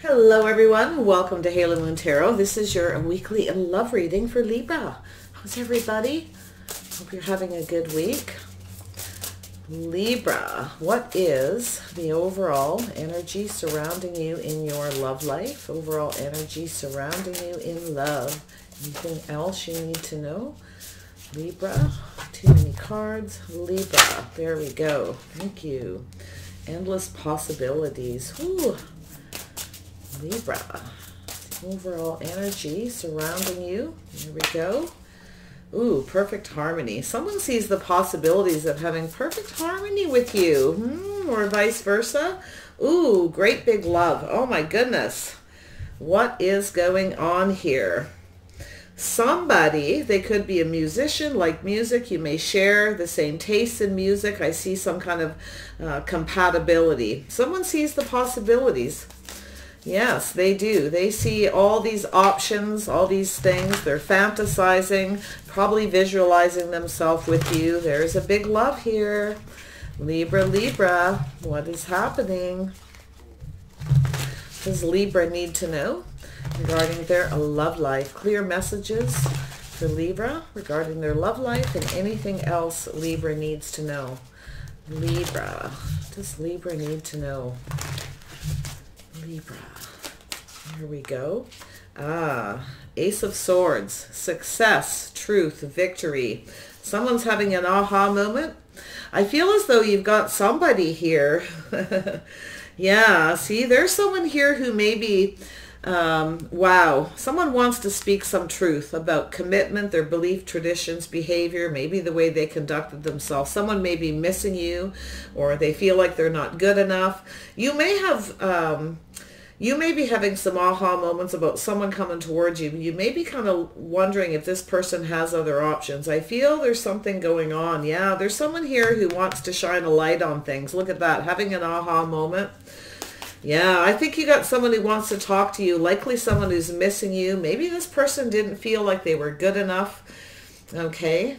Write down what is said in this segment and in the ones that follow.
Hello everyone, welcome to Halo Moon Tarot. This is your weekly love reading for Libra. How's everybody? Hope you're having a good week. Libra, what is the overall energy surrounding you in your love life? Overall energy surrounding you in love. Anything else you need to know? Libra, too many cards. Libra, there we go. Thank you. Endless possibilities. Whew. Libra. Overall energy surrounding you. Here we go. Ooh, perfect harmony. Someone sees the possibilities of having perfect harmony with you. Hmm, or vice versa. Ooh, great big love. Oh my goodness. What is going on here? Somebody, they could be a musician, like music. You may share the same tastes in music. I see some kind of uh, compatibility. Someone sees the possibilities Yes, they do. They see all these options, all these things. They're fantasizing, probably visualizing themselves with you. There's a big love here. Libra, Libra, what is happening? Does Libra need to know regarding their love life? Clear messages for Libra regarding their love life and anything else Libra needs to know. Libra. Does Libra need to know? Libra. Here we go. Ah, Ace of Swords, success, truth, victory. Someone's having an aha moment. I feel as though you've got somebody here. yeah, see, there's someone here who maybe, um, wow, someone wants to speak some truth about commitment, their belief, traditions, behavior, maybe the way they conducted themselves. Someone may be missing you or they feel like they're not good enough. You may have... Um, you may be having some aha moments about someone coming towards you. You may be kind of wondering if this person has other options. I feel there's something going on. Yeah, there's someone here who wants to shine a light on things. Look at that, having an aha moment. Yeah, I think you got someone who wants to talk to you, likely someone who's missing you. Maybe this person didn't feel like they were good enough. Okay.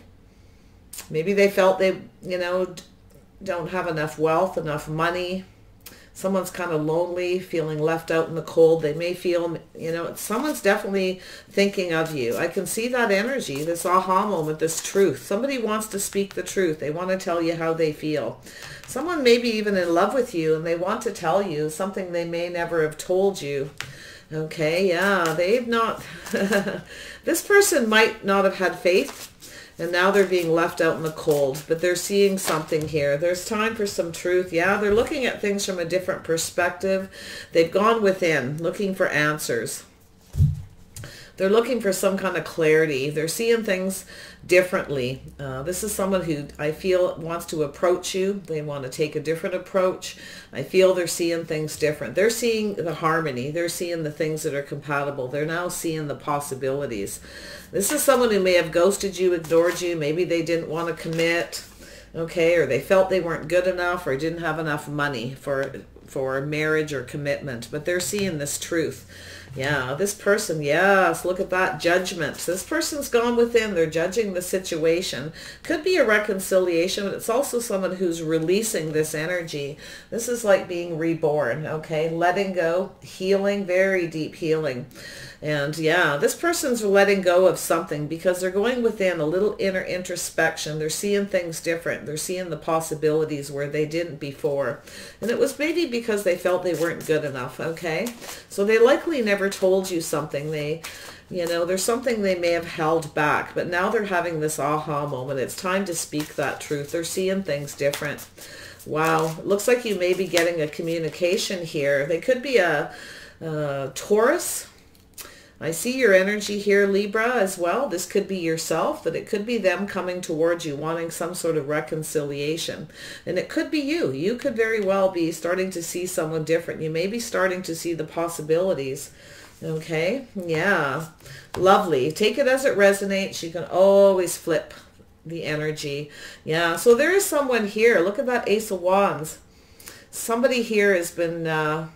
Maybe they felt they, you know, don't have enough wealth, enough money someone's kind of lonely, feeling left out in the cold. They may feel, you know, someone's definitely thinking of you. I can see that energy, this aha moment, this truth. Somebody wants to speak the truth. They want to tell you how they feel. Someone may be even in love with you and they want to tell you something they may never have told you. Okay, yeah, they've not, this person might not have had faith and now they're being left out in the cold, but they're seeing something here. There's time for some truth. Yeah, they're looking at things from a different perspective. They've gone within, looking for answers. They're looking for some kind of clarity. They're seeing things differently. Uh, this is someone who I feel wants to approach you. They want to take a different approach. I feel they're seeing things different. They're seeing the harmony. They're seeing the things that are compatible. They're now seeing the possibilities. This is someone who may have ghosted you, ignored you. Maybe they didn't want to commit, okay, or they felt they weren't good enough or didn't have enough money for for marriage or commitment. But they're seeing this truth yeah, this person, yes, look at that judgment. This person's gone within. They're judging the situation. Could be a reconciliation, but it's also someone who's releasing this energy. This is like being reborn, okay? Letting go, healing, very deep healing. And yeah, this person's letting go of something because they're going within a little inner introspection. They're seeing things different. They're seeing the possibilities where they didn't before. And it was maybe because they felt they weren't good enough, okay? So they likely never told you something. They, you know, there's something they may have held back, but now they're having this aha moment. It's time to speak that truth. They're seeing things different. Wow. Looks like you may be getting a communication here. They could be a, Taurus I see your energy here, Libra, as well. This could be yourself, but it could be them coming towards you, wanting some sort of reconciliation. And it could be you. You could very well be starting to see someone different. You may be starting to see the possibilities. Okay? Yeah. Lovely. Take it as it resonates. You can always flip the energy. Yeah. So there is someone here. Look at that Ace of Wands. Somebody here has been... Uh,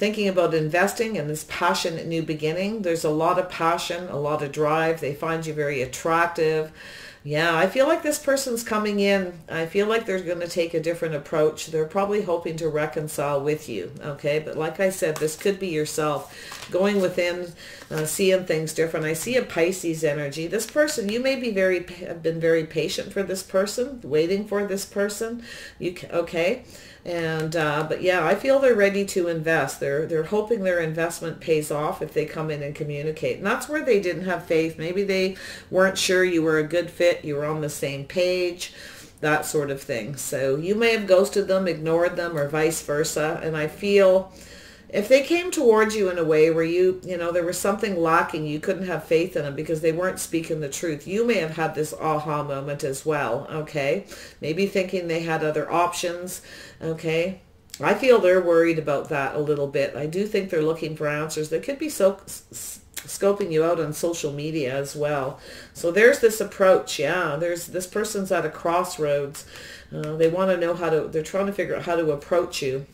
thinking about investing in this passionate new beginning. There's a lot of passion, a lot of drive. They find you very attractive. Yeah, I feel like this person's coming in. I feel like they're going to take a different approach. They're probably hoping to reconcile with you, okay? But like I said, this could be yourself going within, uh, seeing things different. I see a Pisces energy. This person, you may be very have been very patient for this person, waiting for this person. You okay? And uh, but yeah, I feel they're ready to invest. They're they're hoping their investment pays off if they come in and communicate. And that's where they didn't have faith. Maybe they weren't sure you were a good fit. You were on the same page that sort of thing. So you may have ghosted them, ignored them, or vice versa. And I feel if they came towards you in a way where you, you know, there was something lacking, you couldn't have faith in them because they weren't speaking the truth, you may have had this aha moment as well, okay? Maybe thinking they had other options, okay? I feel they're worried about that a little bit. I do think they're looking for answers. They could be so scoping you out on social media as well. So there's this approach. Yeah, there's this person's at a crossroads. Uh, they want to know how to, they're trying to figure out how to approach you.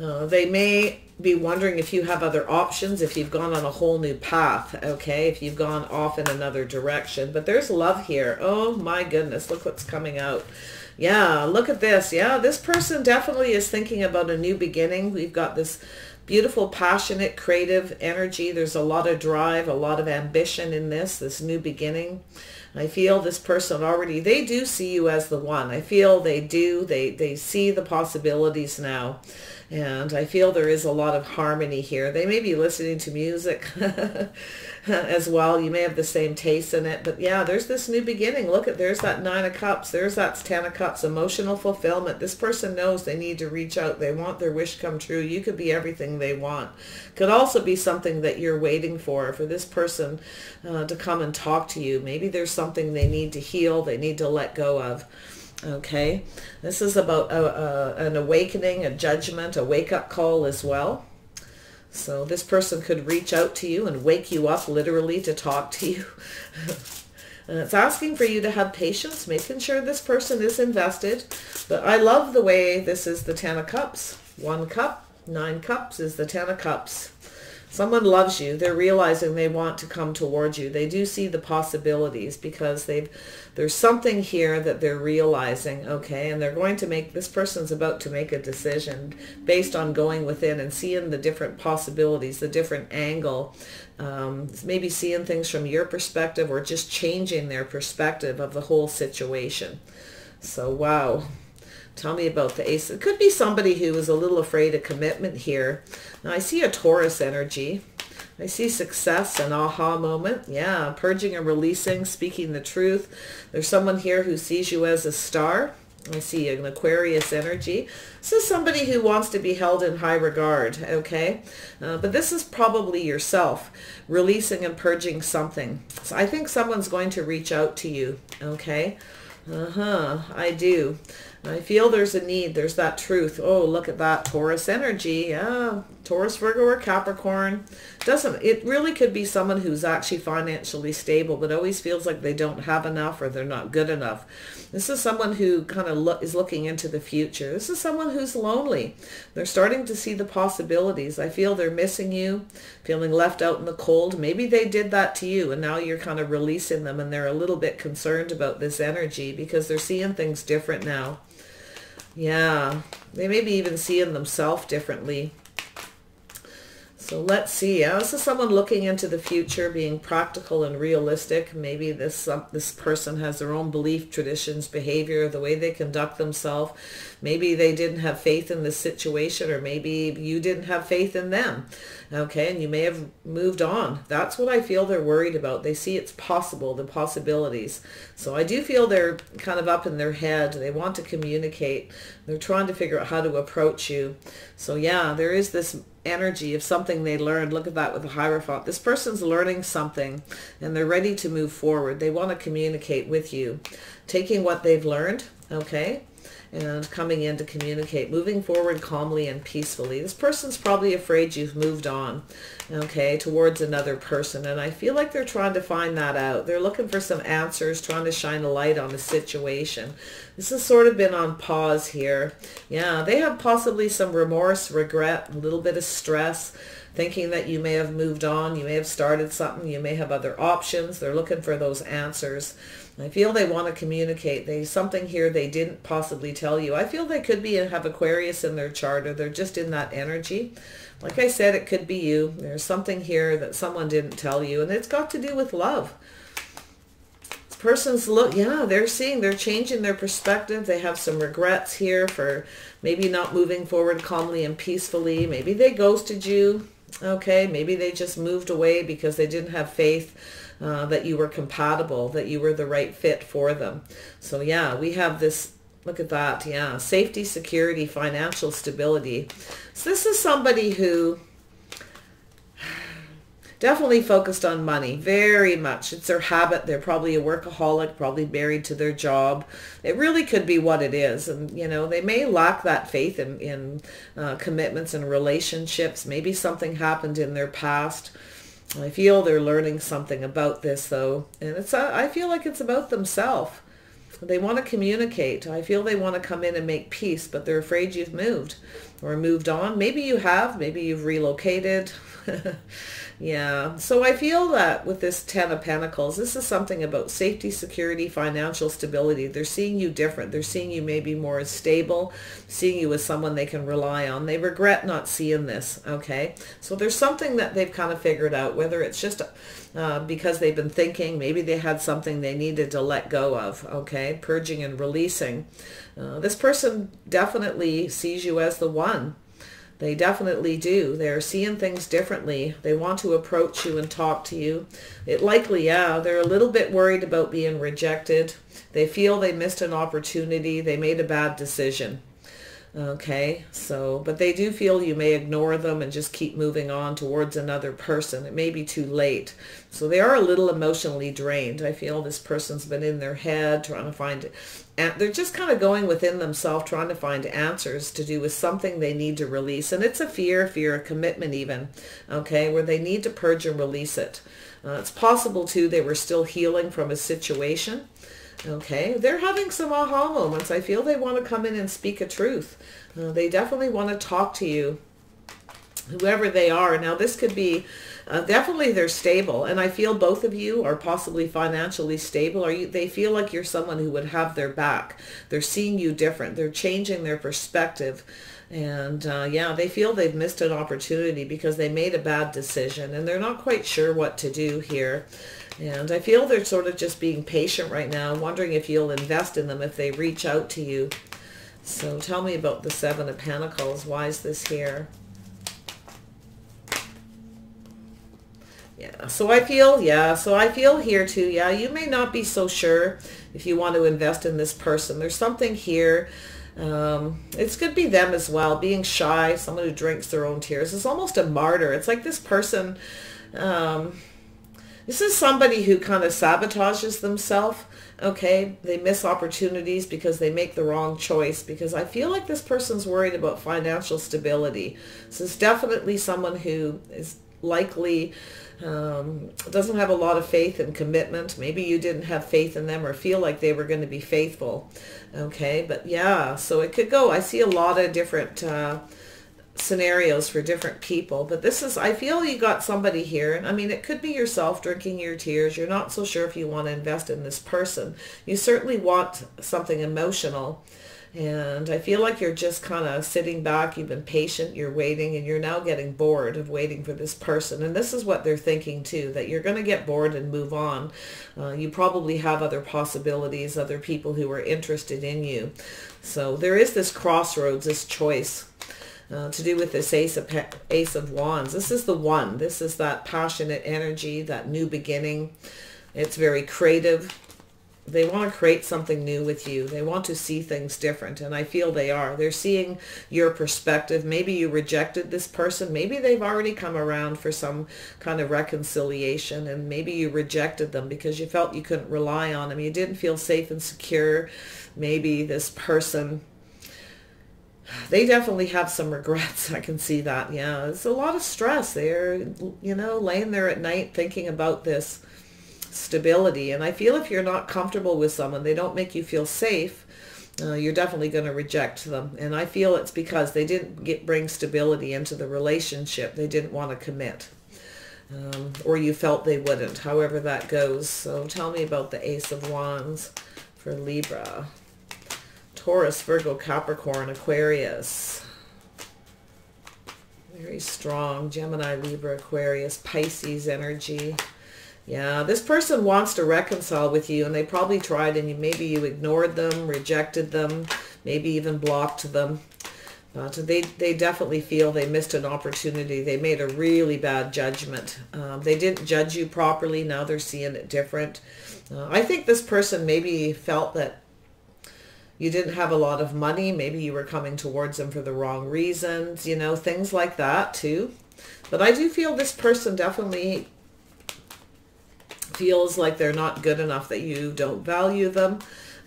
Uh, they may be wondering if you have other options, if you've gone on a whole new path, okay, if you've gone off in another direction. But there's love here. Oh my goodness, look what's coming out. Yeah, look at this. Yeah, this person definitely is thinking about a new beginning. We've got this beautiful, passionate, creative energy. There's a lot of drive, a lot of ambition in this, this new beginning. I feel this person already, they do see you as the one. I feel they do. They, they see the possibilities now. And I feel there is a lot of harmony here. They may be listening to music as well. You may have the same taste in it. But yeah, there's this new beginning. Look at, there's that nine of cups. There's that ten of cups. Emotional fulfillment. This person knows they need to reach out. They want their wish come true. You could be everything they want. Could also be something that you're waiting for, for this person uh, to come and talk to you. Maybe there's something they need to heal. They need to let go of. Okay, this is about a, a, an awakening, a judgment, a wake-up call as well. So this person could reach out to you and wake you up literally to talk to you. and it's asking for you to have patience, making sure this person is invested. But I love the way this is the Ten of Cups. One cup, nine cups is the Ten of Cups someone loves you. They're realizing they want to come towards you. They do see the possibilities because they've there's something here that they're realizing okay and they're going to make this person's about to make a decision based on going within and seeing the different possibilities the different angle um, maybe seeing things from your perspective or just changing their perspective of the whole situation. So wow Tell me about the ace. It could be somebody who is a little afraid of commitment here. Now I see a Taurus energy. I see success, an aha moment. Yeah, purging and releasing, speaking the truth. There's someone here who sees you as a star. I see an Aquarius energy. This is somebody who wants to be held in high regard, okay? Uh, but this is probably yourself releasing and purging something. So I think someone's going to reach out to you, okay? Uh-huh, I do. I feel there's a need. There's that truth. Oh, look at that Taurus energy. Yeah, Taurus, Virgo, or Capricorn. Doesn't it really could be someone who's actually financially stable, but always feels like they don't have enough or they're not good enough. This is someone who kind of lo- is looking into the future. This is someone who's lonely. They're starting to see the possibilities. I feel they're missing you, feeling left out in the cold. Maybe they did that to you, and now you're kind of releasing them, and they're a little bit concerned about this energy because they're seeing things different now. Yeah, they may be even seeing themselves differently. So let's see. Yeah, this is someone looking into the future, being practical and realistic. Maybe this uh, this person has their own belief, traditions, behavior, the way they conduct themselves. Maybe they didn't have faith in the situation, or maybe you didn't have faith in them. Okay, and you may have moved on. That's what I feel they're worried about. They see it's possible, the possibilities. So I do feel they're kind of up in their head. They want to communicate. They're trying to figure out how to approach you. So yeah, there is this energy of something they learned. Look at that with the Hierophant. This person's learning something and they're ready to move forward. They want to communicate with you, taking what they've learned, okay? And coming in to communicate, moving forward calmly and peacefully. This person's probably afraid you've moved on, okay, towards another person. And I feel like they're trying to find that out. They're looking for some answers, trying to shine a light on the situation. This has sort of been on pause here. Yeah, they have possibly some remorse, regret, a little bit of stress thinking that you may have moved on, you may have started something, you may have other options. They're looking for those answers. I feel they want to communicate. There's something here they didn't possibly tell you. I feel they could be uh, have Aquarius in their chart or they're just in that energy. Like I said, it could be you. There's something here that someone didn't tell you and it's got to do with love. This person's look, yeah, they're seeing, they're changing their perspective. They have some regrets here for maybe not moving forward calmly and peacefully. Maybe they ghosted you. Okay, maybe they just moved away because they didn't have faith uh, that you were compatible, that you were the right fit for them. So yeah, we have this, look at that, yeah, safety, security, financial stability. So this is somebody who definitely focused on money very much. It's their habit. They're probably a workaholic probably married to their job. It really could be what it is. And you know they may lack that faith in, in uh, commitments and relationships. Maybe something happened in their past I feel they're learning something about this though, and it's uh, I feel like it's about themselves. They want to communicate. I feel they want to come in and make peace, but they're afraid you've moved or moved on. Maybe you have. Maybe you've relocated. Yeah. So I feel that with this Ten of Pentacles, this is something about safety, security, financial stability. They're seeing you different. They're seeing you maybe more as stable, seeing you as someone they can rely on. They regret not seeing this. Okay. So there's something that they've kind of figured out, whether it's just uh, because they've been thinking, maybe they had something they needed to let go of. Okay. Purging and releasing. Uh, this person definitely sees you as the one. They definitely do. They're seeing things differently. They want to approach you and talk to you. It likely, yeah, they're a little bit worried about being rejected. They feel they missed an opportunity. They made a bad decision. Okay, so, but they do feel you may ignore them and just keep moving on towards another person. It may be too late. So they are a little emotionally drained. I feel this person's been in their head trying to find, and they're just kind of going within themselves trying to find answers to do with something they need to release. And it's a fear, fear of commitment even, okay, where they need to purge and release it. Uh, it's possible too they were still healing from a situation Okay, they're having some aha moments. I feel they want to come in and speak a truth. Uh, they definitely want to talk to you, whoever they are. Now, this could be uh, definitely they're stable, and I feel both of you are possibly financially stable. Or you, they feel like you're someone who would have their back. They're seeing you different. They're changing their perspective. And uh, yeah, they feel they've missed an opportunity because they made a bad decision and they're not quite sure what to do here. And I feel they're sort of just being patient right now, wondering if you'll invest in them if they reach out to you. So tell me about the Seven of Pentacles. Why is this here? Yeah, so I feel, yeah, so I feel here too, yeah, you may not be so sure if you want to invest in this person. There's something here. Um, it could be them as well, being shy, someone who drinks their own tears. It's almost a martyr. It's like this person, um, this is somebody who kind of sabotages themselves. Okay, they miss opportunities because they make the wrong choice because I feel like this person's worried about financial stability. So it's definitely someone who is likely um, doesn't have a lot of faith and commitment. Maybe you didn't have faith in them or feel like they were going to be faithful. Okay, but yeah, so it could go. I see a lot of different uh, scenarios for different people. But this is, I feel you got somebody here. And I mean, it could be yourself drinking your tears. You're not so sure if you want to invest in this person. You certainly want something emotional. And I feel like you're just kind of sitting back. You've been patient. You're waiting and you're now getting bored of waiting for this person. And this is what they're thinking too, that you're going to get bored and move on. Uh, you probably have other possibilities, other people who are interested in you. So there is this crossroads, this choice uh, to do with this ace of, ace of wands. This is the one. This is that passionate energy, that new beginning. It's very creative. They want to create something new with you. They want to see things different. And I feel they are. They're seeing your perspective. Maybe you rejected this person. Maybe they've already come around for some kind of reconciliation. And maybe you rejected them because you felt you couldn't rely on them. You didn't feel safe and secure. Maybe this person they definitely have some regrets. I can see that. Yeah, it's a lot of stress. They're, you know, laying there at night thinking about this stability. And I feel if you're not comfortable with someone, they don't make you feel safe, uh, you're definitely going to reject them. And I feel it's because they didn't get bring stability into the relationship. They didn't want to commit. Um, or you felt they wouldn't, however that goes. So tell me about the Ace of Wands for Libra. Taurus, Virgo, Capricorn, Aquarius. Very strong. Gemini, Libra, Aquarius, Pisces energy. Yeah, this person wants to reconcile with you and they probably tried and you, maybe you ignored them, rejected them, maybe even blocked them. But they, they definitely feel they missed an opportunity. They made a really bad judgment. Um, they didn't judge you properly. Now they're seeing it different. Uh, I think this person maybe felt that you didn't have a lot of money. Maybe you were coming towards them for the wrong reasons, you know, things like that too. But I do feel this person definitely feels like they're not good enough, that you don't value them.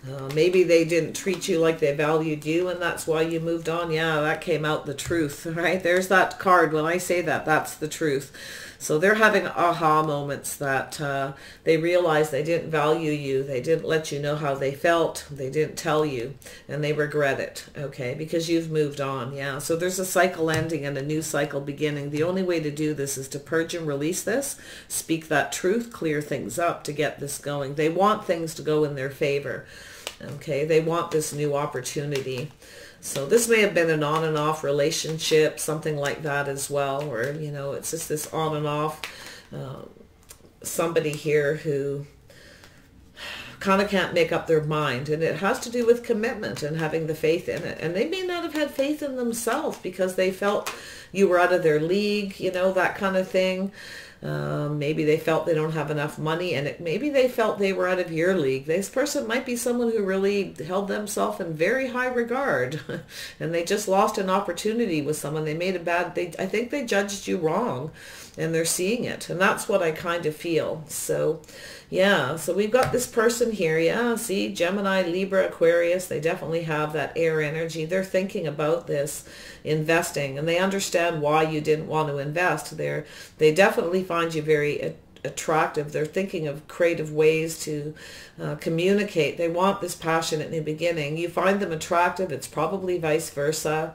Uh, maybe they didn't treat you like they valued you and that's why you moved on. Yeah, that came out the truth, right? There's that card. When I say that, that's the truth. So they're having aha moments that uh, they realize they didn't value you. They didn't let you know how they felt. They didn't tell you and they regret it, okay, because you've moved on. Yeah, so there's a cycle ending and a new cycle beginning. The only way to do this is to purge and release this, speak that truth, clear things up to get this going. They want things to go in their favor. Okay, they want this new opportunity. So this may have been an on and off relationship, something like that as well, where, you know, it's just this on and off. Um, somebody here who kind of can't make up their mind and it has to do with commitment and having the faith in it and they may not have had faith in themselves because they felt you were out of their league you know that kind of thing um, maybe they felt they don't have enough money and it, maybe they felt they were out of your league. This person might be someone who really held themselves in very high regard and they just lost an opportunity with someone. They made a bad, they, I think they judged you wrong and they're seeing it. And that's what I kind of feel. So yeah, so we've got this person here. Yeah, see, Gemini, Libra, Aquarius, they definitely have that air energy. They're thinking about this investing and they understand why you didn't want to invest. They're, they definitely find you very attractive. They're thinking of creative ways to uh, communicate. They want this passion in the beginning. You find them attractive. It's probably vice versa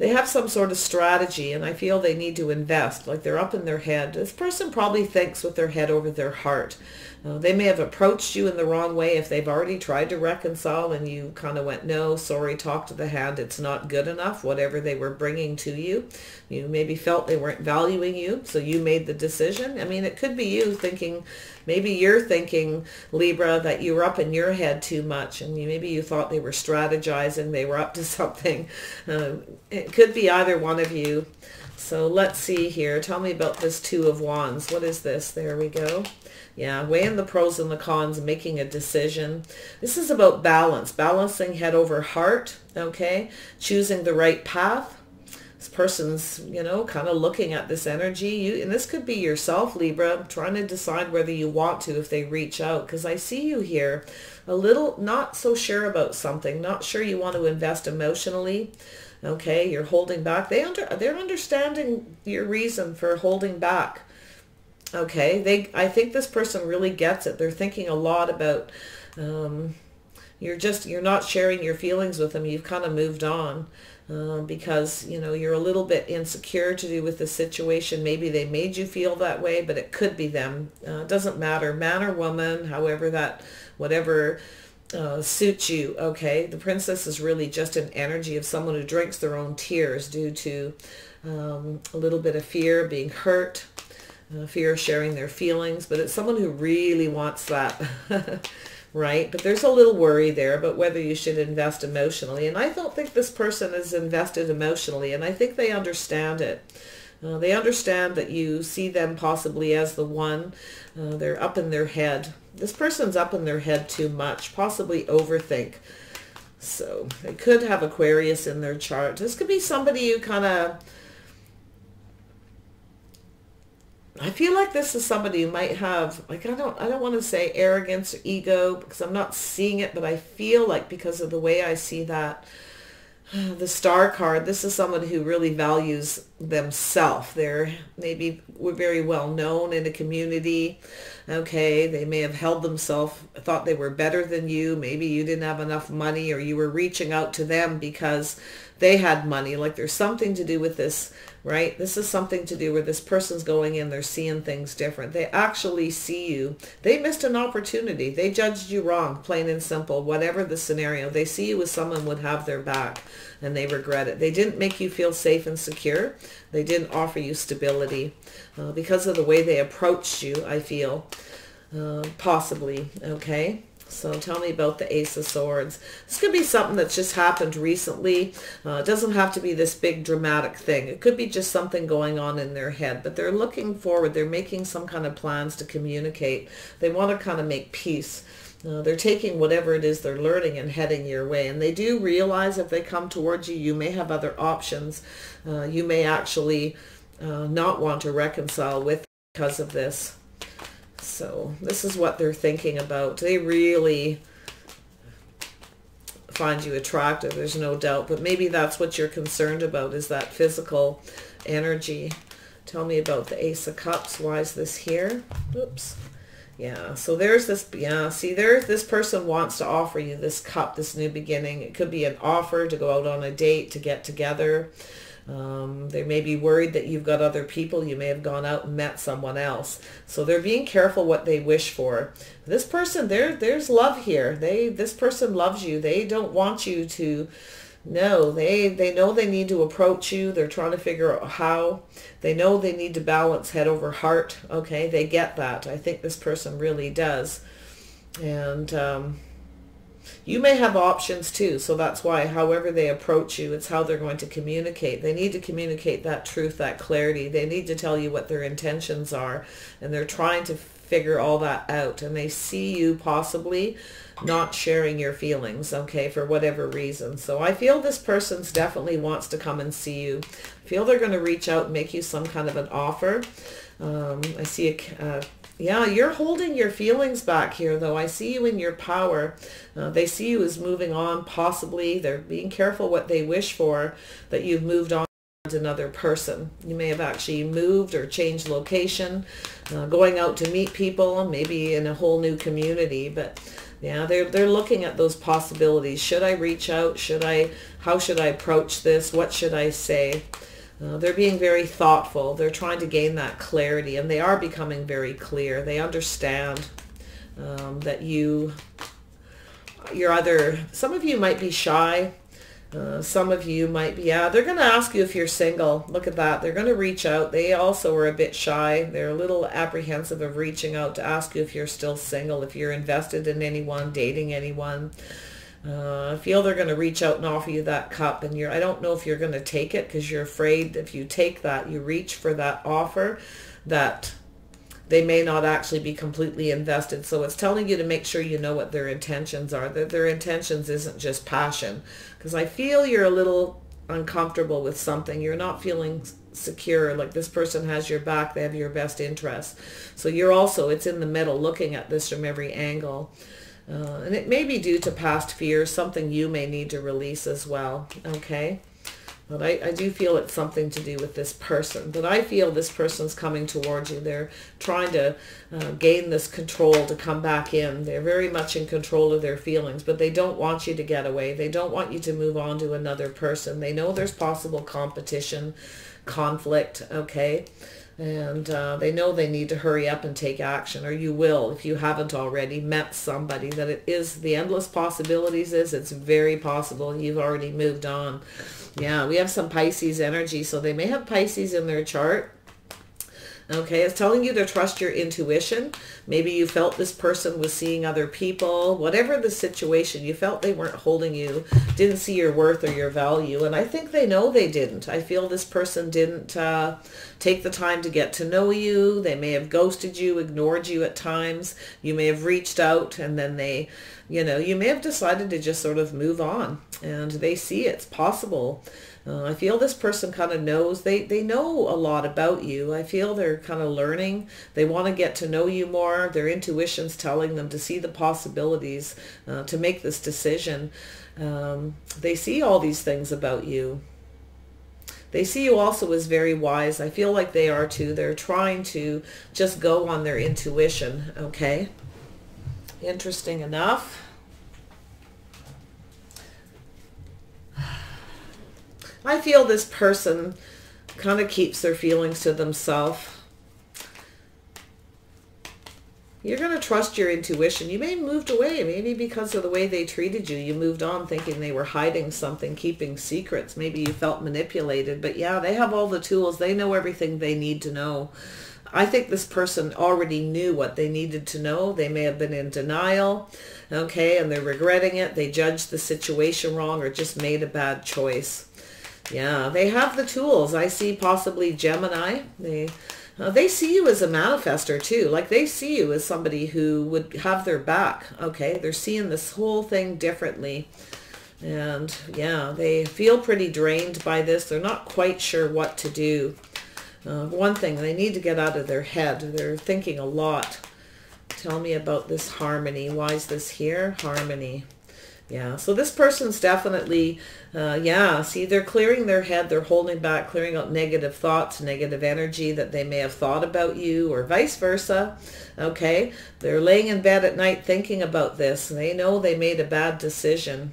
they have some sort of strategy and I feel they need to invest, like they're up in their head. This person probably thinks with their head over their heart. Uh, they may have approached you in the wrong way if they've already tried to reconcile and you kind of went, no, sorry, talk to the hand. It's not good enough, whatever they were bringing to you. You maybe felt they weren't valuing you, so you made the decision. I mean, it could be you thinking, maybe you're thinking, Libra, that you were up in your head too much and you, maybe you thought they were strategizing, they were up to something. Uh, it could be either one of you. So let's see here. Tell me about this Two of Wands. What is this? There we go. Yeah, weighing the pros and the cons, making a decision. This is about balance, balancing head over heart, okay? Choosing the right path. This person's, you know, kind of looking at this energy. You And this could be yourself, Libra, trying to decide whether you want to if they reach out. Because I see you here a little not so sure about something, not sure you want to invest emotionally okay you're holding back they under they're understanding your reason for holding back okay they i think this person really gets it. They're thinking a lot about um, you're just you're not sharing your feelings with them. You've kind of moved on uh, because you know you're a little bit insecure to do with the situation. Maybe they made you feel that way but it could be them. Uh, doesn't matter. Man or woman however that whatever uh, suits you okay? The princess is really just an energy of someone who drinks their own tears due to um, a little bit of fear being hurt uh, fear of sharing their feelings, but it's someone who really wants that, right? But there's a little worry there about whether you should invest emotionally. And I don't think this person is invested emotionally, and I think they understand it. Uh, they understand that you see them possibly as the one. Uh, they're up in their head. This person's up in their head too much, possibly overthink. So they could have Aquarius in their chart. This could be somebody who kind of I feel like this is somebody who might have like I don't I don't want to say arrogance or ego because I'm not seeing it, but I feel like because of the way I see that the star card, this is someone who really values themselves. They're maybe were very well known in a community. Okay, they may have held themselves, thought they were better than you. Maybe you didn't have enough money or you were reaching out to them because they had money. Like there's something to do with this, right? This is something to do where this person's going in, they're seeing things different. They actually see you. They missed an opportunity. They judged you wrong, plain and simple. Whatever the scenario, they see you as someone would have their back and they regret it. They didn't make you feel safe and secure. They didn't offer you stability uh, because of the way they approached you, I feel. Uh, possibly, okay? So tell me about the Ace of Swords. This could be something that's just happened recently. Uh, it doesn't have to be this big dramatic thing. It could be just something going on in their head, but they're looking forward. They're making some kind of plans to communicate. They want to kind of make peace. Uh, they're taking whatever it is they're learning and heading your way. And they do realize if they come towards you, you may have other options. Uh, you may actually uh, not want to reconcile with because of this. So this is what they're thinking about. They really find you attractive, there's no doubt. But maybe that's what you're concerned about is that physical energy. Tell me about the Ace of Cups. Why is this here? Oops. Yeah, so there's this, yeah, see there, this person wants to offer you this cup, this new beginning. It could be an offer to go out on a date, to get together. Um, they may be worried that you've got other people. You may have gone out and met someone else. So they're being careful what they wish for. This person, there, there's love here. They, this person loves you. They don't want you to, no, they, they know they need to approach you. They're trying to figure out how. They know they need to balance head over heart. Okay, they get that. I think this person really does. And, um, you may have options too, so that's why however they approach you, it's how they're going to communicate. They need to communicate that truth, that clarity. They need to tell you what their intentions are, and they're trying to figure all that out. And they see you possibly not sharing your feelings, okay, for whatever reason. So I feel this person's definitely wants to come and see you. I feel they're going to reach out and make you some kind of an offer. Um, I see a, uh, yeah, you're holding your feelings back here, though. I see you in your power. Uh, they see you as moving on, possibly. They're being careful what they wish for, that you've moved on to another person. You may have actually moved or changed location, uh, going out to meet people, maybe in a whole new community. But yeah, they're, they're looking at those possibilities. Should I reach out? Should I, how should I approach this? What should I say? Uh, they're being very thoughtful. They're trying to gain that clarity, and they are becoming very clear. They understand um, that you, you're either, some of you might be shy. Uh, some of you might be, yeah, they're going to ask you if you're single. Look at that. They're going to reach out. They also are a bit shy. They're a little apprehensive of reaching out to ask you if you're still single, if you're invested in anyone, dating anyone. Uh, I feel they're going to reach out and offer you that cup and you're, I don't know if you're going to take it because you're afraid if you take that, you reach for that offer that they may not actually be completely invested. So it's telling you to make sure you know what their intentions are, that their intentions isn't just passion. Because I feel you're a little uncomfortable with something. You're not feeling secure, like this person has your back, they have your best interest. So you're also, it's in the middle, looking at this from every angle. Uh, and it may be due to past fears, something you may need to release as well, okay? But I, I do feel it's something to do with this person. But I feel this person's coming towards you. They're trying to uh, gain this control to come back in. They're very much in control of their feelings, but they don't want you to get away. They don't want you to move on to another person. They know there's possible competition, conflict, okay? And uh, they know they need to hurry up and take action or you will if you haven't already met somebody that it is the endless possibilities is it's very possible you've already moved on. Yeah we have some pisces energy so they may have pisces in their chart Okay, it's telling you to trust your intuition. Maybe you felt this person was seeing other people, whatever the situation, you felt they weren't holding you, didn't see your worth or your value. And I think they know they didn't. I feel this person didn't uh, take the time to get to know you. They may have ghosted you, ignored you at times. You may have reached out and then they, you know, you may have decided to just sort of move on and they see it's possible uh, I feel this person kind of knows, they, they know a lot about you. I feel they're kind of learning. They want to get to know you more. Their intuition's telling them to see the possibilities, uh, to make this decision. Um, they see all these things about you. They see you also as very wise. I feel like they are too. They're trying to just go on their intuition, okay? Interesting enough. I feel this person kind of keeps their feelings to themselves. You're going to trust your intuition. You may have moved away, maybe because of the way they treated you. You moved on thinking they were hiding something, keeping secrets. Maybe you felt manipulated. But yeah, they have all the tools. They know everything they need to know. I think this person already knew what they needed to know. They may have been in denial, okay, and they're regretting it. They judged the situation wrong or just made a bad choice. Yeah, they have the tools. I see possibly Gemini. They uh, they see you as a manifester too. Like they see you as somebody who would have their back. Okay, they're seeing this whole thing differently. And yeah, they feel pretty drained by this. They're not quite sure what to do. Uh, one thing, they need to get out of their head. They're thinking a lot. Tell me about this harmony. Why is this here? Harmony. Yeah, so this person's definitely, uh, yeah, see, they're clearing their head, they're holding back, clearing out negative thoughts, negative energy that they may have thought about you or vice versa, okay? They're laying in bed at night thinking about this. They know they made a bad decision.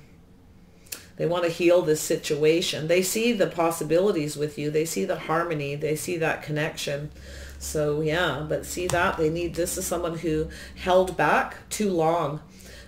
They want to heal this situation. They see the possibilities with you. They see the harmony. They see that connection. So yeah, but see that they need, this is someone who held back too long,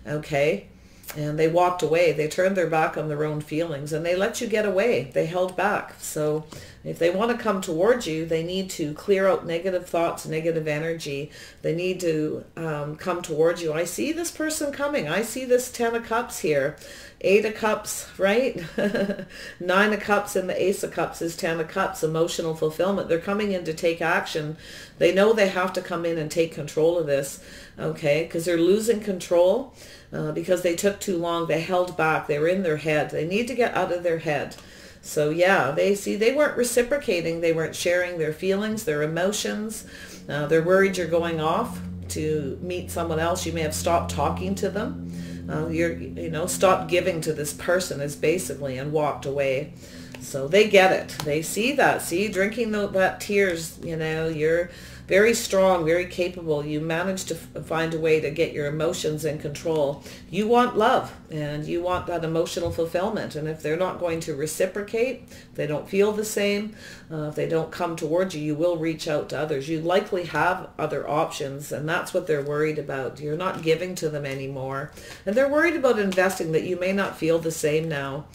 okay? And they walked away. They turned their back on their own feelings and they let you get away. They held back. So if they want to come towards you, they need to clear out negative thoughts, negative energy. They need to um, come towards you. I see this person coming. I see this Ten of Cups here. Eight of Cups, right? Nine of Cups and the Ace of Cups is Ten of Cups, emotional fulfillment. They're coming in to take action. They know they have to come in and take control of this, okay? Because they're losing control uh, because they took too long. They held back. They were in their head. They need to get out of their head. So yeah, they see they weren't reciprocating. They weren't sharing their feelings, their emotions. Uh, they're worried you're going off to meet someone else. You may have stopped talking to them. Uh, you're, you know, stopped giving to this person is basically and walked away. So they get it. They see that. See, drinking the, that tears, you know, you're very strong, very capable. You manage to find a way to get your emotions in control. You want love and you want that emotional fulfillment. And if they're not going to reciprocate, they don't feel the same, uh, if they don't come towards you, you will reach out to others. You likely have other options and that's what they're worried about. You're not giving to them anymore. And they're worried about investing that you may not feel the same now.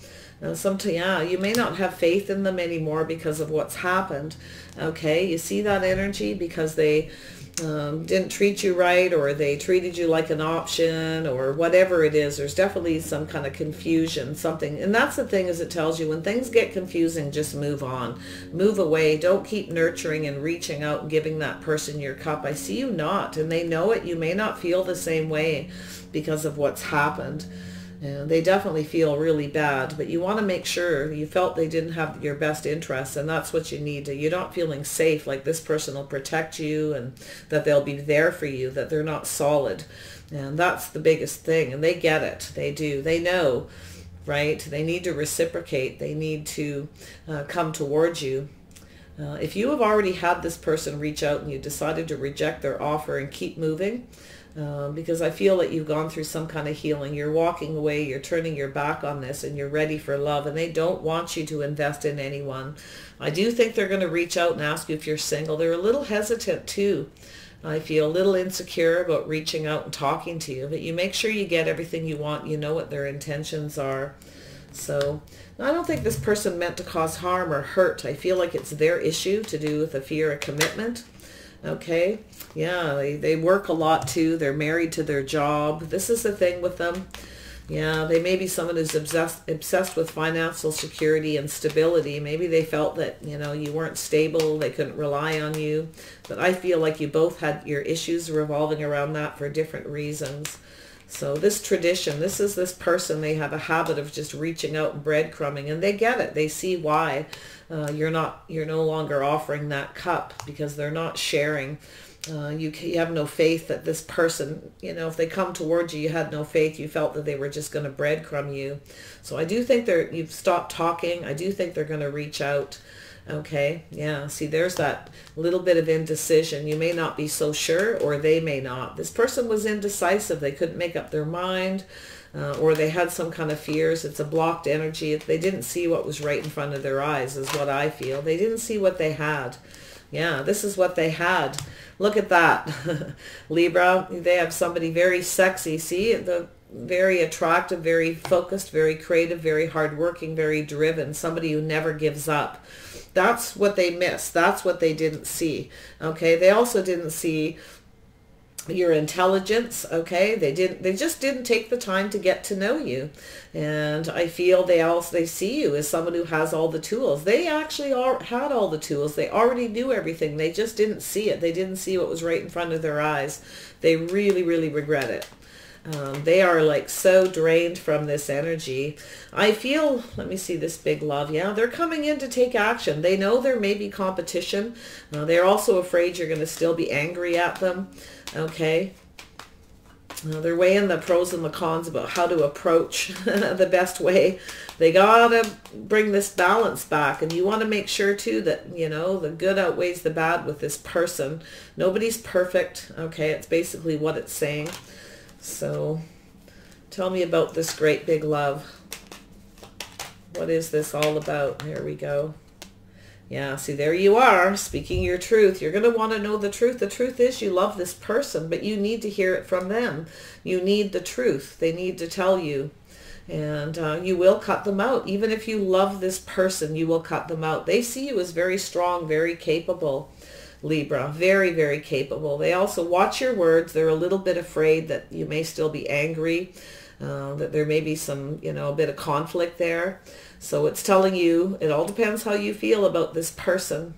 Uh, sometimes, yeah, you may not have faith in them anymore because of what's happened. Okay, you see that energy because they um, didn't treat you right or they treated you like an option or whatever it is. There's definitely some kind of confusion, something. And that's the thing is it tells you when things get confusing, just move on. Move away. Don't keep nurturing and reaching out and giving that person your cup. I see you not. And they know it. You may not feel the same way because of what's happened. They definitely feel really bad, but you want to make sure you felt they didn't have your best interests, and that's what you need to. You're not feeling safe, like this person will protect you and that they'll be there for you, that they're not solid. And that's the biggest thing, and they get it. They do. They know, right? They need to reciprocate. They need to uh, come towards you. Uh, if you have already had this person reach out and you decided to reject their offer and keep moving, um, because I feel that you've gone through some kind of healing. You're walking away, you're turning your back on this, and you're ready for love, and they don't want you to invest in anyone. I do think they're going to reach out and ask you if you're single. They're a little hesitant too. I feel a little insecure about reaching out and talking to you, but you make sure you get everything you want. You know what their intentions are. So I don't think this person meant to cause harm or hurt. I feel like it's their issue to do with a fear of commitment. Okay. Yeah, they, they work a lot too. They're married to their job. This is the thing with them. Yeah, they may be someone who's obsessed obsessed with financial security and stability. Maybe they felt that, you know, you weren't stable, they couldn't rely on you. But I feel like you both had your issues revolving around that for different reasons. So this tradition, this is this person, they have a habit of just reaching out and breadcrumbing and they get it. They see why uh, you're not, you're no longer offering that cup because they're not sharing. Uh, you, you have no faith that this person, you know, if they come towards you, you had no faith. You felt that they were just going to breadcrumb you. So I do think they're, you've stopped talking. I do think they're going to reach out. Okay. Yeah. See, there's that little bit of indecision. You may not be so sure or they may not. This person was indecisive. They couldn't make up their mind uh, or they had some kind of fears. It's a blocked energy. If they didn't see what was right in front of their eyes is what I feel. They didn't see what they had. Yeah, this is what they had. Look at that. Libra, they have somebody very sexy. See, the very attractive, very focused, very creative, very hardworking, very driven, somebody who never gives up. That's what they missed. That's what they didn't see. Okay, they also didn't see your intelligence okay they didn't they just didn't take the time to get to know you and i feel they also they see you as someone who has all the tools they actually are, had all the tools they already knew everything they just didn't see it they didn't see what was right in front of their eyes they really really regret it um, they are like so drained from this energy. I feel, let me see this big love. Yeah, they're coming in to take action. They know there may be competition. Uh, they're also afraid you're going to still be angry at them. Okay. Uh, they're weighing the pros and the cons about how to approach the best way. They got to bring this balance back. And you want to make sure, too, that, you know, the good outweighs the bad with this person. Nobody's perfect. Okay. It's basically what it's saying. So tell me about this great big love. What is this all about? There we go. Yeah, see, there you are, speaking your truth. You're going to want to know the truth. The truth is you love this person, but you need to hear it from them. You need the truth. They need to tell you. And uh, you will cut them out. Even if you love this person, you will cut them out. They see you as very strong, very capable. Libra. Very, very capable. They also watch your words. They're a little bit afraid that you may still be angry, uh, that there may be some, you know, a bit of conflict there. So it's telling you, it all depends how you feel about this person.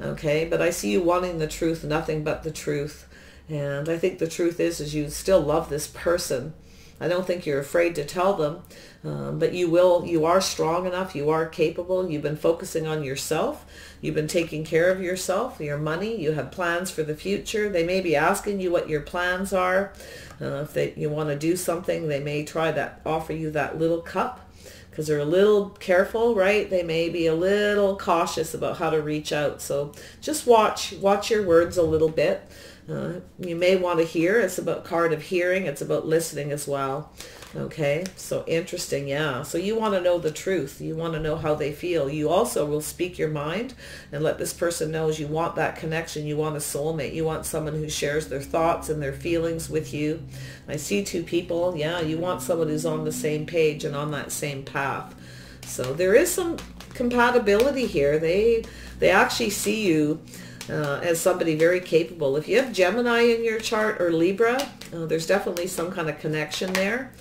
Okay, but I see you wanting the truth, nothing but the truth. And I think the truth is, is you still love this person. I don't think you're afraid to tell them, um, but you will, you are strong enough, you are capable, you've been focusing on yourself, you've been taking care of yourself, your money, you have plans for the future. They may be asking you what your plans are. Uh, if they, you want to do something, they may try that, offer you that little cup because they're a little careful, right? They may be a little cautious about how to reach out. So just watch, watch your words a little bit. Uh, you may want to hear. It's about card of hearing. It's about listening as well. Okay, so interesting, yeah. So you want to know the truth. You want to know how they feel. You also will speak your mind and let this person know you want that connection. You want a soulmate. You want someone who shares their thoughts and their feelings with you. I see two people. Yeah, you want someone who's on the same page and on that same path. So there is some compatibility here. They they actually see you uh, as somebody very capable. If you have Gemini in your chart or Libra, uh, there's definitely some kind of connection there.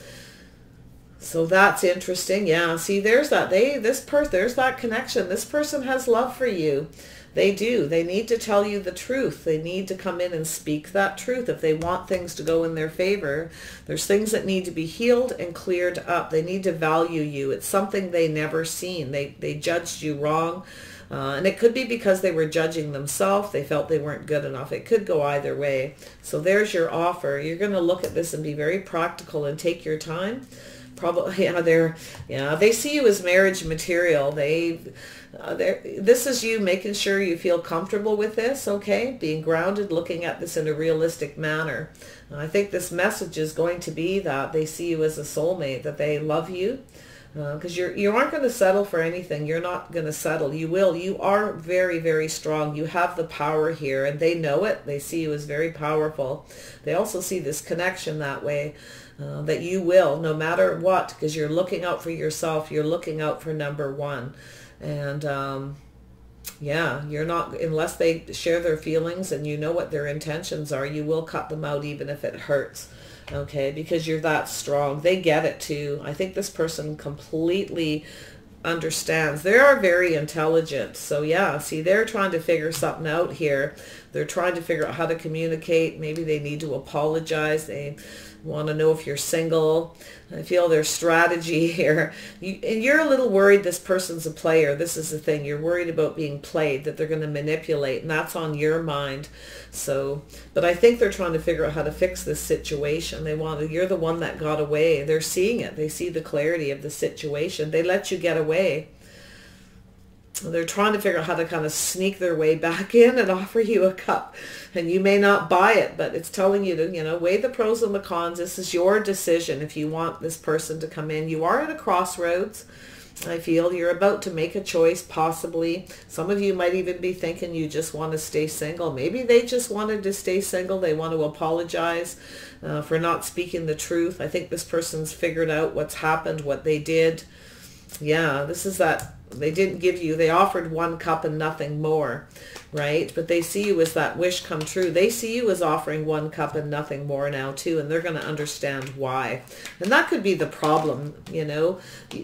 So that's interesting. Yeah, see, there's that. They, this person, there's that connection. This person has love for you. They do. They need to tell you the truth. They need to come in and speak that truth if they want things to go in their favor. There's things that need to be healed and cleared up. They need to value you. It's something they never seen. They, they judged you wrong uh, and it could be because they were judging themselves. They felt they weren't good enough. It could go either way. So there's your offer. You're going to look at this and be very practical and take your time. Probably, yeah, they're, yeah, they see you as marriage material. They, uh, this is you making sure you feel comfortable with this, okay? Being grounded, looking at this in a realistic manner. And I think this message is going to be that they see you as a soulmate, that they love you, because uh, you're you aren't going to settle for anything. You're not going to settle. You will. You are very very strong. You have the power here and they know it. They see you as very powerful. They also see this connection that way uh, that you will no matter what because you're looking out for yourself you're looking out for number one and um, yeah, you're not, unless they share their feelings and you know what their intentions are, you will cut them out even if it hurts. Okay, because you're that strong. They get it too. I think this person completely understands. They are very intelligent. So yeah, see, they're trying to figure something out here. They're trying to figure out how to communicate. Maybe they need to apologize. They want to know if you're single. I feel their strategy here. You, and you're a little worried this person's a player. This is the thing. You're worried about being played, that they're going to manipulate, and that's on your mind. So, but I think they're trying to figure out how to fix this situation. They want to, you're the one that got away. They're seeing it. They see the clarity of the situation. They let you get away they're trying to figure out how to kind of sneak their way back in and offer you a cup. And you may not buy it but it's telling you to you know weigh the pros and the cons. This is your decision. If you want this person to come in you are at a crossroads. I feel you're about to make a choice possibly. Some of you might even be thinking you just want to stay single. Maybe they just wanted to stay single. They want to apologize uh, for not speaking the truth. I think this person's figured out what's happened what they did. Yeah this is that they didn't give you, they offered one cup and nothing more, right? But they see you as that wish come true. They see you as offering one cup and nothing more now too, and they're going to understand why. And that could be the problem, you know.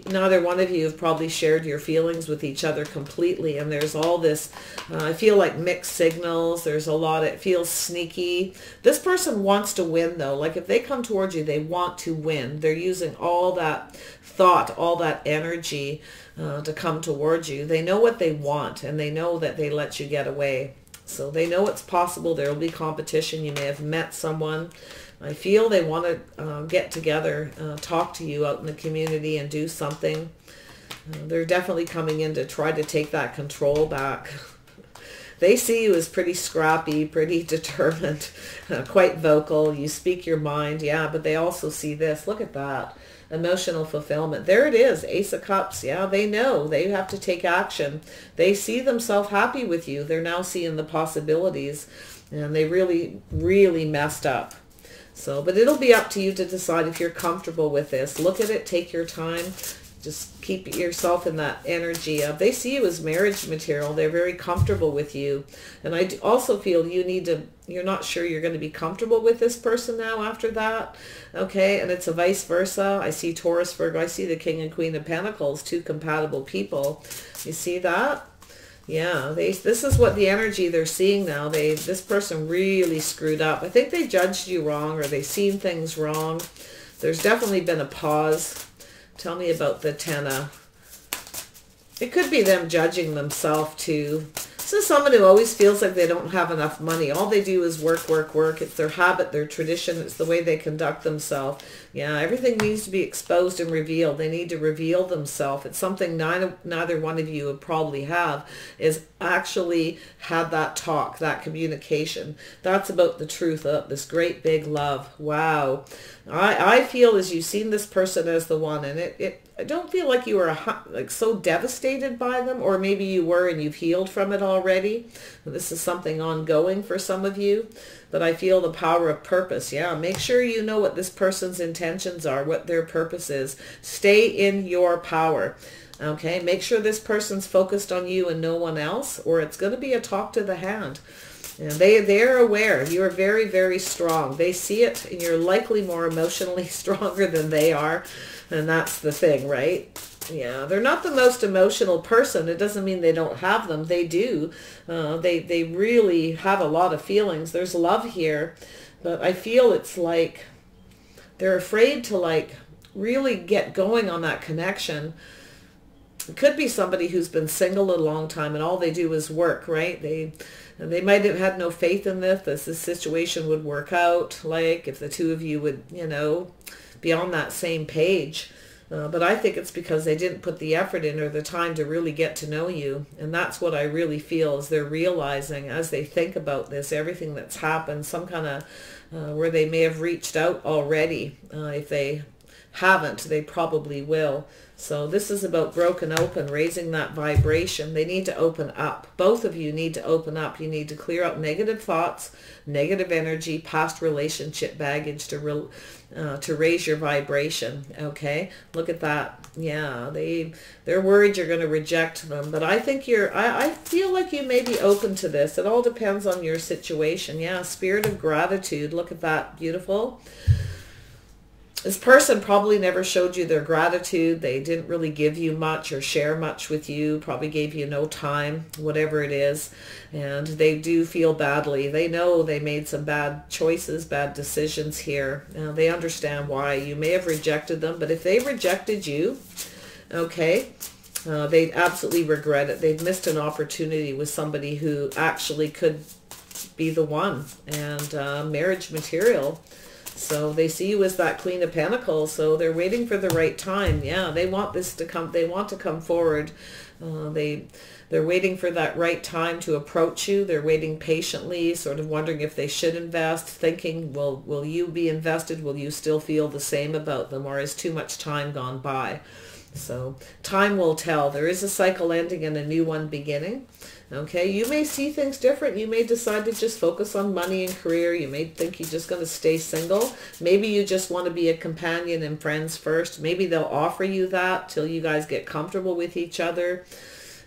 Neither one of you have probably shared your feelings with each other completely, and there's all this, uh, I feel like mixed signals. There's a lot, it feels sneaky. This person wants to win though. Like if they come towards you, they want to win. They're using all that thought, all that energy uh, to come towards you. They know what they want and they know that they let you get away. So they know it's possible. There will be competition. You may have met someone. I feel they want to uh, get together, uh, talk to you out in the community and do something. Uh, they're definitely coming in to try to take that control back. they see you as pretty scrappy, pretty determined, quite vocal. You speak your mind, yeah, but they also see this. Look at that emotional fulfillment. There it is, Ace of Cups. Yeah, they know they have to take action. They see themselves happy with you. They're now seeing the possibilities and they really, really messed up. So, but it'll be up to you to decide if you're comfortable with this. Look at it, take your time, just keep yourself in that energy of they see you as marriage material. They're very comfortable with you. And i also feel you need to you're not sure you're going to be comfortable with this person now after that okay? And it's a vice versa. I see taurus virgo i see the king and queen of pentacles two compatible people. You see that? Yeah they this is what the energy they're seeing now. They this person really screwed up. I think they judged you wrong or they seen things wrong. There's definitely been a pause Tell me about the Tenna. It could be them judging themselves too. This is someone who always feels like they don't have enough money. All they do is work, work, work. It's their habit, their tradition. It's the way they conduct themselves. Yeah, everything needs to be exposed and revealed. They need to reveal themselves. It's something neither, neither one of you would probably have is actually had that talk, that communication. That's about the truth of this great big love. Wow. I, I feel as you've seen this person as the one and it, it I don't feel like you were like so devastated by them, or maybe you were and you've healed from it already. This is something ongoing for some of you, but I feel the power of purpose. Yeah, make sure you know what this person's intentions are, what their purpose is. Stay in your power. Okay, make sure this person's focused on you and no one else, or it's going to be a talk to the hand. They, they're aware. You are very, very strong. They see it, and you're likely more emotionally stronger than they are. And that's the thing, right? Yeah, they're not the most emotional person. It doesn't mean they don't have them. They do. Uh, they they really have a lot of feelings. There's love here, but I feel it's like they're afraid to like really get going on that connection. It could be somebody who's been single a long time and all they do is work, right? They they might have had no faith in this, that this situation would work out, like if the two of you would, you know, be on that same page. Uh, but I think it's because they didn't put the effort in or the time to really get to know you. And that's what I really feel is they're realizing as they think about this, everything that's happened, some kind of uh, where they may have reached out already. Uh, if they haven't, they probably will. So this is about broken open, raising that vibration. They need to open up. Both of you need to open up. You need to clear out negative thoughts, negative energy, past relationship baggage to re, uh, to raise your vibration. Okay, look at that. Yeah, they they're worried you're going to reject them, but I think you're. I, I feel like you may be open to this. It all depends on your situation. Yeah, spirit of gratitude. Look at that, beautiful this person probably never showed you their gratitude. They didn't really give you much or share much with you, probably gave you no time, whatever it is. And they do feel badly. They know they made some bad choices, bad decisions here. Now, they understand why. You may have rejected them, but if they rejected you, okay, uh, they absolutely regret it. They've missed an opportunity with somebody who actually could be the one and uh, marriage material so they see you as that Queen of Pentacles. So they're waiting for the right time. Yeah, they want this to come. They want to come forward. Uh, they they're waiting for that right time to approach you. They're waiting patiently, sort of wondering if they should invest, thinking, will will you be invested? Will you still feel the same about them, or is too much time gone by? So time will tell. There is a cycle ending and a new one beginning. Okay, you may see things different. You may decide to just focus on money and career. You may think you're just going to stay single. Maybe you just want to be a companion and friends first. Maybe they'll offer you that till you guys get comfortable with each other.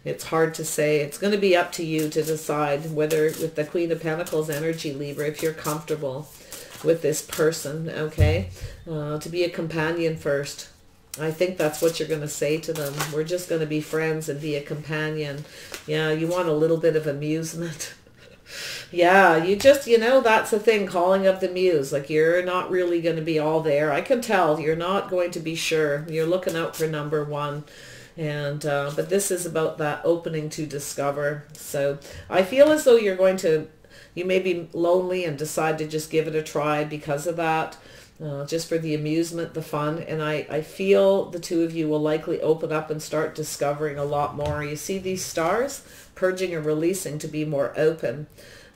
It's hard to say. It's going to be up to you to decide whether with the Queen of Pentacles energy, Libra, if you're comfortable with this person, okay? Uh, to be a companion first. I think that's what you're going to say to them. We're just going to be friends and be a companion. Yeah, you want a little bit of amusement. yeah, you just, you know, that's the thing, calling up the muse. Like, you're not really going to be all there. I can tell you're not going to be sure. You're looking out for number one. And, uh, but this is about that opening to discover. So I feel as though you're going to, you may be lonely and decide to just give it a try because of that uh, just for the amusement, the fun. And I, I feel the two of you will likely open up and start discovering a lot more. You see these stars purging and releasing to be more open,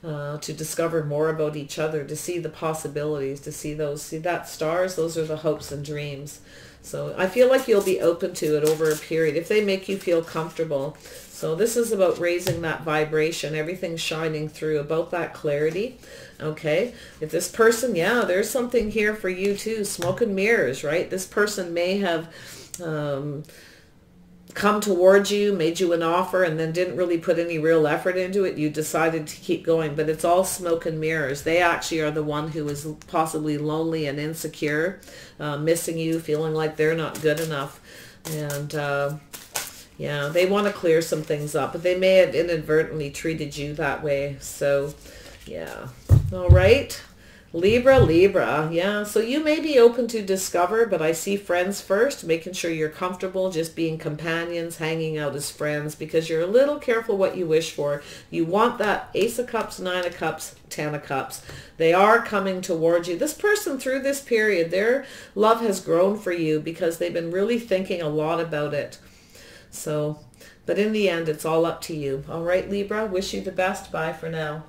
uh, to discover more about each other, to see the possibilities, to see those, see that stars, those are the hopes and dreams. So I feel like you'll be open to it over a period if they make you feel comfortable. So this is about raising that vibration, everything shining through, about that clarity. Okay, if this person, yeah, there's something here for you too. Smoke and mirrors, right? This person may have um, come towards you, made you an offer, and then didn't really put any real effort into it. You decided to keep going, but it's all smoke and mirrors. They actually are the one who is possibly lonely and insecure, uh, missing you, feeling like they're not good enough. And uh, yeah, they want to clear some things up, but they may have inadvertently treated you that way. So yeah. All right. Libra, Libra. Yeah, so you may be open to discover, but I see friends first, making sure you're comfortable, just being companions, hanging out as friends, because you're a little careful what you wish for. You want that Ace of Cups, Nine of Cups, Ten of Cups. They are coming towards you. This person through this period, their love has grown for you because they've been really thinking a lot about it. So, but in the end, it's all up to you. All right, Libra, wish you the best. Bye for now.